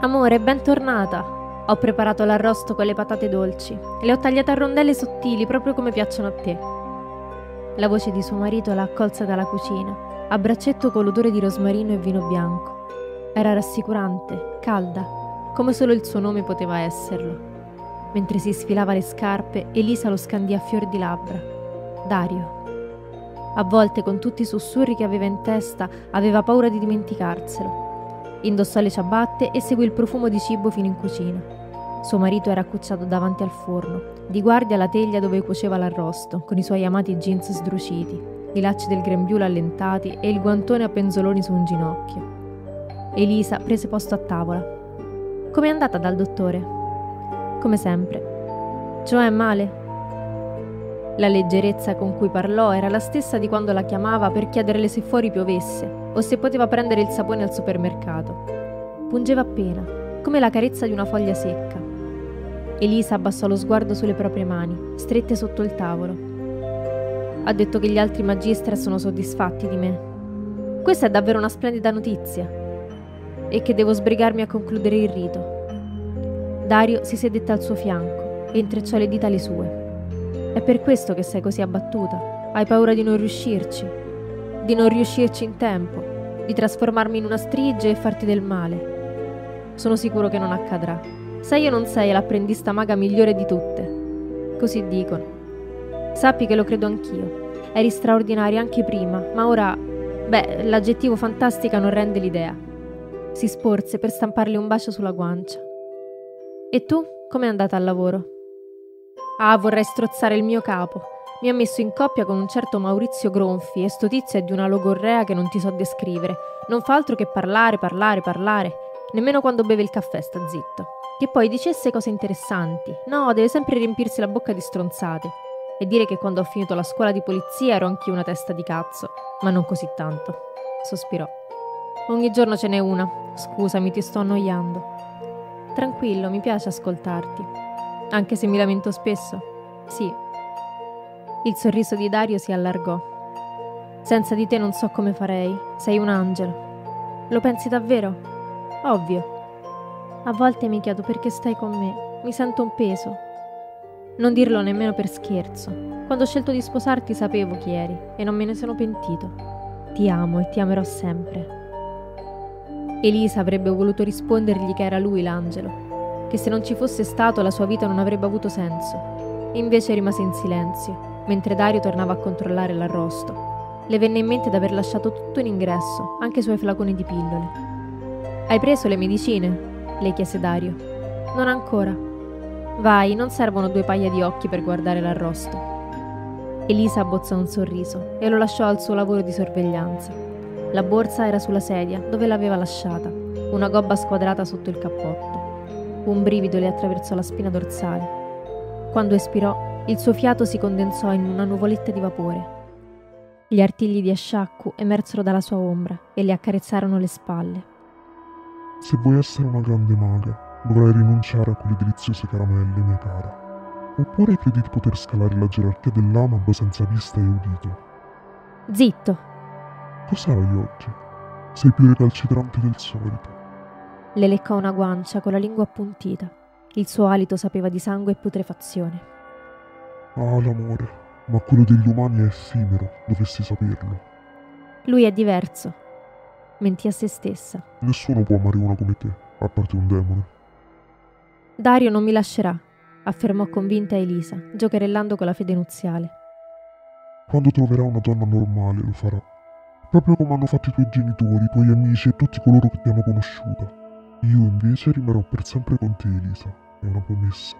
Amore, bentornata. Ho preparato l'arrosto con le patate dolci. Le ho tagliate a rondelle sottili, proprio come piacciono a te. La voce di suo marito la accolse dalla cucina, a braccetto con l'odore di rosmarino e vino bianco. Era rassicurante, calda, come solo il suo nome poteva esserlo. Mentre si sfilava le scarpe, Elisa lo scandì a fior di labbra. Dario. A volte, con tutti i sussurri che aveva in testa, aveva paura di dimenticarselo Indossò le ciabatte e seguì il profumo di cibo fino in cucina. Suo marito era accucciato davanti al forno, di guardia alla teglia dove cuoceva l'arrosto, con i suoi amati jeans sdruciti, i lacci del grembiule allentati e il guantone a penzoloni su un ginocchio. Elisa prese posto a tavola. Com'è andata dal dottore? Come sempre. Joe è male? La leggerezza con cui parlò era la stessa di quando la chiamava per chiederle se fuori piovesse o se poteva prendere il sapone al supermercato. Pungeva appena, come la carezza di una foglia secca. Elisa abbassò lo sguardo sulle proprie mani, strette sotto il tavolo. Ha detto che gli altri magistri sono soddisfatti di me. Questa è davvero una splendida notizia. E che devo sbrigarmi a concludere il rito. Dario si sedette al suo fianco e intrecciò le dita alle sue. È per questo che sei così abbattuta. Hai paura di non riuscirci, di non riuscirci in tempo, di trasformarmi in una strige e farti del male. Sono sicuro che non accadrà. Sai o non sei l'apprendista maga migliore di tutte. Così dicono. Sappi che lo credo anch'io. Eri straordinaria anche prima, ma ora... Beh, l'aggettivo fantastica non rende l'idea. Si sporse per stamparle un bacio sulla guancia. E tu, com'è andata al lavoro? Ah, vorrei strozzare il mio capo. Mi ha messo in coppia con un certo Maurizio Gronfi e sto tizio è di una logorrea che non ti so descrivere. Non fa altro che parlare, parlare, parlare. Nemmeno quando beve il caffè sta zitto. Che poi dicesse cose interessanti. No, deve sempre riempirsi la bocca di stronzate. E dire che quando ho finito la scuola di polizia ero anch'io una testa di cazzo. Ma non così tanto. Sospirò. Ogni giorno ce n'è una. Scusami, ti sto annoiando. Tranquillo, mi piace ascoltarti. Anche se mi lamento spesso? Sì. Il sorriso di Dario si allargò. Senza di te non so come farei. Sei un angelo. Lo pensi davvero? Ovvio. A volte mi chiedo perché stai con me. Mi sento un peso. Non dirlo nemmeno per scherzo. Quando ho scelto di sposarti sapevo chi eri e non me ne sono pentito. Ti amo e ti amerò sempre. Elisa avrebbe voluto rispondergli che era lui l'angelo, che se non ci fosse stato la sua vita non avrebbe avuto senso. Invece rimase in silenzio, mentre Dario tornava a controllare l'arrosto. Le venne in mente di aver lasciato tutto in ingresso, anche i suoi flaconi di pillole. Hai preso le medicine? le chiese Dario. Non ancora. Vai, non servono due paia di occhi per guardare l'arrosto. Elisa abbozzò un sorriso e lo lasciò al suo lavoro di sorveglianza. La borsa era sulla sedia, dove l'aveva lasciata, una gobba squadrata sotto il cappotto. Un brivido le attraversò la spina dorsale. Quando espirò, il suo fiato si condensò in una nuvoletta di vapore. Gli artigli di Asciaccu emersero dalla sua ombra e le accarezzarono le spalle. Se vuoi essere una grande maga, dovrai rinunciare a quelle deliziose caramelle, mia cara. Oppure credi di poter scalare la gerarchia dell'Amab senza vista e udito? Zitto! Cos'hai oggi? Sei più recalcitrante del solito. Le leccò una guancia con la lingua appuntita. Il suo alito sapeva di sangue e putrefazione. Ah, l'amore, ma quello degli umani è effimero, dovresti saperlo. Lui è diverso. Mentì a se stessa. Nessuno può amare una come te, a parte un demone. Dario non mi lascerà, affermò convinta Elisa, giocherellando con la fede nuziale. Quando troverà una donna normale lo farà. Proprio come hanno fatto i tuoi genitori, i tuoi amici e tutti coloro che ti hanno conosciuta. Io invece rimarrò per sempre con te, Elisa. È una promessa.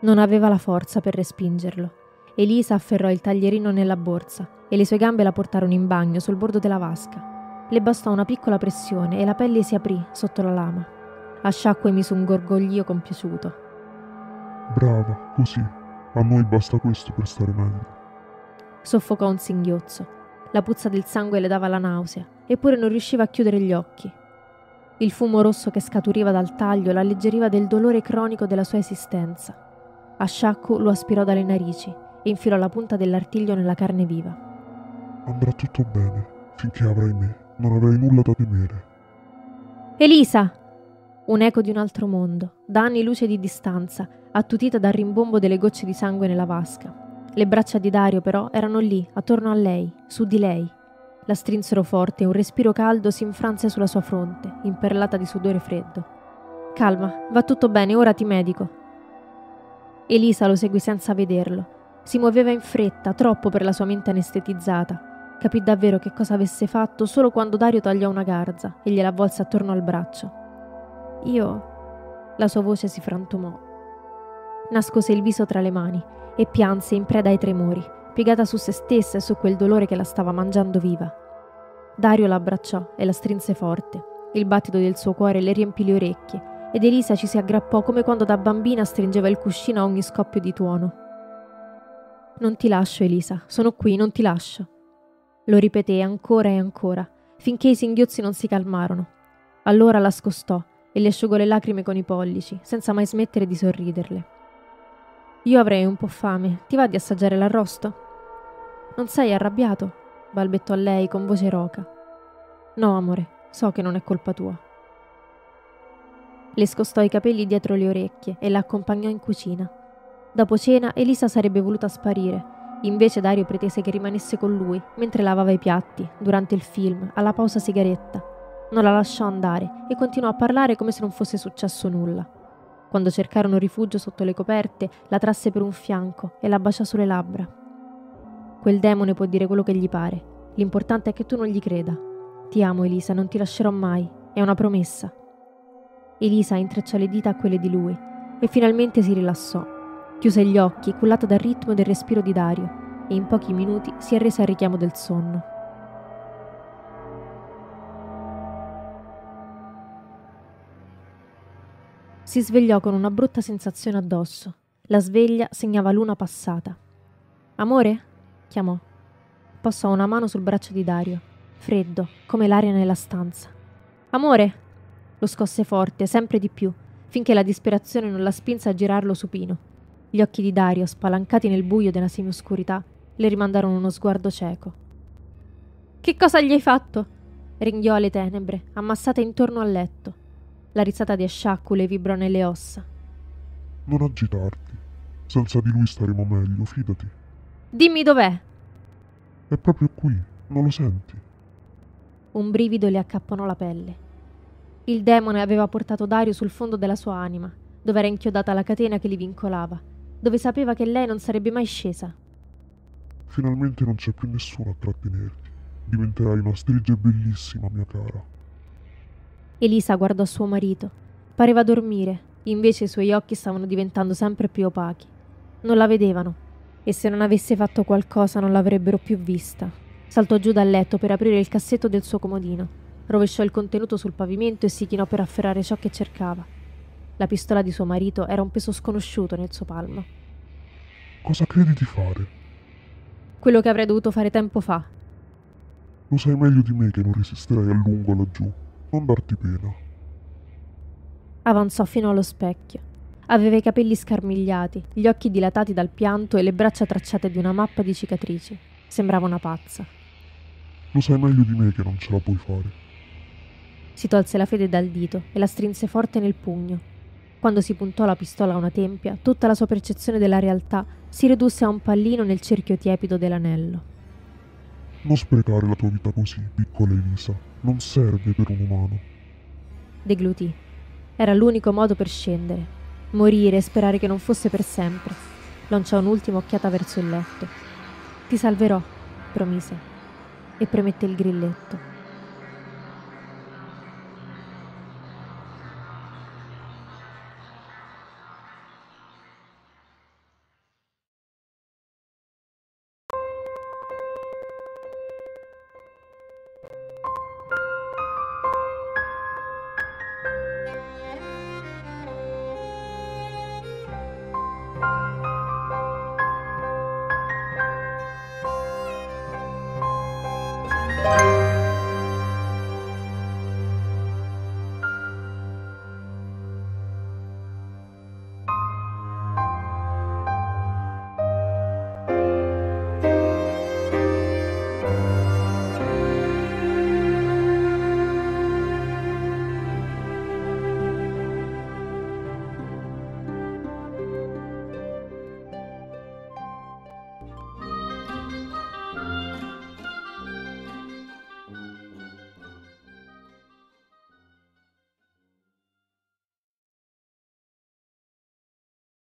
Non aveva la forza per respingerlo. Elisa afferrò il taglierino nella borsa e le sue gambe la portarono in bagno sul bordo della vasca. Le bastò una piccola pressione e la pelle si aprì sotto la lama. Asciacqua emise un gorgoglio compiaciuto. Brava, così. A noi basta questo per stare meglio. Soffocò un singhiozzo. La puzza del sangue le dava la nausea, eppure non riusciva a chiudere gli occhi. Il fumo rosso che scaturiva dal taglio l'alleggeriva del dolore cronico della sua esistenza. Asciacco lo aspirò dalle narici e infilò la punta dell'artiglio nella carne viva. Andrà tutto bene, finché avrai me, non avrai nulla da temere. Elisa! Un eco di un altro mondo, da anni luce di distanza, attutita dal rimbombo delle gocce di sangue nella vasca. Le braccia di Dario però erano lì, attorno a lei, su di lei. La strinsero forte e un respiro caldo si infranse sulla sua fronte, imperlata di sudore freddo. Calma, va tutto bene, ora ti medico. Elisa lo seguì senza vederlo. Si muoveva in fretta, troppo per la sua mente anestetizzata. Capì davvero che cosa avesse fatto solo quando Dario tagliò una garza e gliela avvolse attorno al braccio. Io. La sua voce si frantumò. Nascose il viso tra le mani e pianse in preda ai tremori, piegata su se stessa e su quel dolore che la stava mangiando viva. Dario la abbracciò e la strinse forte. Il battito del suo cuore le riempì le orecchie ed Elisa ci si aggrappò come quando da bambina stringeva il cuscino a ogni scoppio di tuono. Non ti lascio, Elisa, sono qui, non ti lascio. Lo ripeté ancora e ancora, finché i singhiozzi non si calmarono. Allora la scostò e le asciugò le lacrime con i pollici, senza mai smettere di sorriderle. Io avrei un po' fame, ti va di assaggiare l'arrosto? Non sei arrabbiato? balbettò lei con voce roca. No, amore, so che non è colpa tua. Le scostò i capelli dietro le orecchie e la accompagnò in cucina. Dopo cena Elisa sarebbe voluta sparire, invece Dario pretese che rimanesse con lui mentre lavava i piatti, durante il film, alla pausa sigaretta. Non la lasciò andare e continuò a parlare come se non fosse successo nulla. Quando cercarono rifugio sotto le coperte, la trasse per un fianco e la baciò sulle labbra. Quel demone può dire quello che gli pare. L'importante è che tu non gli creda. Ti amo, Elisa, non ti lascerò mai. È una promessa. Elisa intrecciò le dita a quelle di lui e finalmente si rilassò. Chiuse gli occhi, cullata dal ritmo del respiro di Dario, e in pochi minuti si arrese al richiamo del sonno. Si svegliò con una brutta sensazione addosso. La sveglia segnava l'una passata. Amore? Chiamò. Passò una mano sul braccio di Dario, freddo, come l'aria nella stanza. Amore! Lo scosse forte, sempre di più, finché la disperazione non la spinse a girarlo supino. Gli occhi di Dario, spalancati nel buio della semioscurità, le rimandarono uno sguardo cieco. Che cosa gli hai fatto? ringhiò alle tenebre, ammassate intorno al letto. La risata di Asciaccu le vibrò nelle ossa. Non agitarti. Senza di lui staremo meglio, fidati. Dimmi dov'è. È proprio qui, non lo senti? Un brivido le accapponò la pelle. Il demone aveva portato Dario sul fondo della sua anima, dove era inchiodata la catena che li vincolava, dove sapeva che lei non sarebbe mai scesa. Finalmente non c'è più nessuno a trattenerti. Diventerai una strige bellissima, mia cara. Elisa guardò suo marito. Pareva dormire, invece i suoi occhi stavano diventando sempre più opachi. Non la vedevano, e se non avesse fatto qualcosa non l'avrebbero più vista. Saltò giù dal letto per aprire il cassetto del suo comodino, rovesciò il contenuto sul pavimento e si chinò per afferrare ciò che cercava. La pistola di suo marito era un peso sconosciuto nel suo palmo. Cosa credi di fare? Quello che avrei dovuto fare tempo fa. Lo sai meglio di me che non resisterai a lungo laggiù. Non darti pena. Avanzò fino allo specchio. Aveva i capelli scarmigliati, gli occhi dilatati dal pianto e le braccia tracciate di una mappa di cicatrici. Sembrava una pazza. Lo sai meglio di me che non ce la puoi fare. Si tolse la fede dal dito e la strinse forte nel pugno. Quando si puntò la pistola a una tempia, tutta la sua percezione della realtà si ridusse a un pallino nel cerchio tiepido dell'anello. Non sprecare la tua vita così, piccola Elisa. Non serve per un umano. Deglutì. Era l'unico modo per scendere. Morire e sperare che non fosse per sempre. Lanciò un'ultima occhiata verso il letto. Ti salverò, promise, e premette il grilletto.